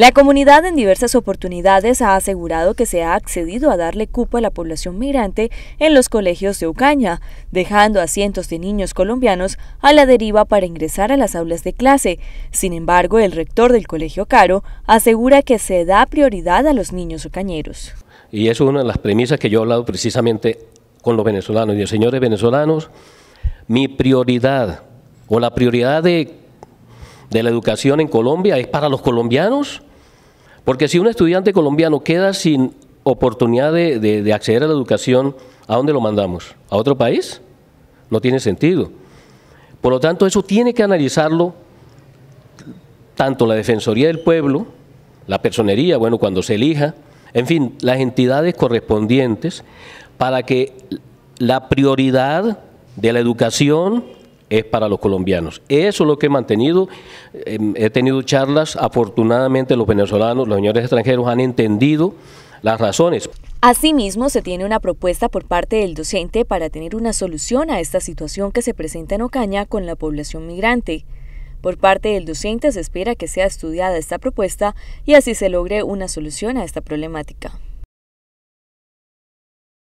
La comunidad en diversas oportunidades ha asegurado que se ha accedido a darle cupo a la población migrante en los colegios de Ocaña, dejando a cientos de niños colombianos a la deriva para ingresar a las aulas de clase. Sin embargo, el rector del Colegio Caro asegura que se da prioridad a los niños ocañeros. Y es una de las premisas que yo he hablado precisamente con los venezolanos. Y señores venezolanos, mi prioridad o la prioridad de, de la educación en Colombia es para los colombianos porque si un estudiante colombiano queda sin oportunidad de, acceder a la educación, ¿a dónde lo mandamos? ¿A otro país? No tiene sentido. Por lo tanto, eso tiene que analizarlo tanto la Defensoría del Pueblo, la personería, bueno, cuando se elija, en fin, las entidades correspondientes, para que la prioridad de la educación es para los colombianos. Eso es lo que he mantenido. Em, he tenido charlas, afortunadamente los venezolanos, los señores extranjeros han entendido las razones. Asimismo, se tiene una propuesta por parte del docente para tener una solución a esta situación que se presenta en Ocaña con la población migrante. Por parte del docente se espera que sea estudiada esta propuesta y así se logre una solución a esta problemática.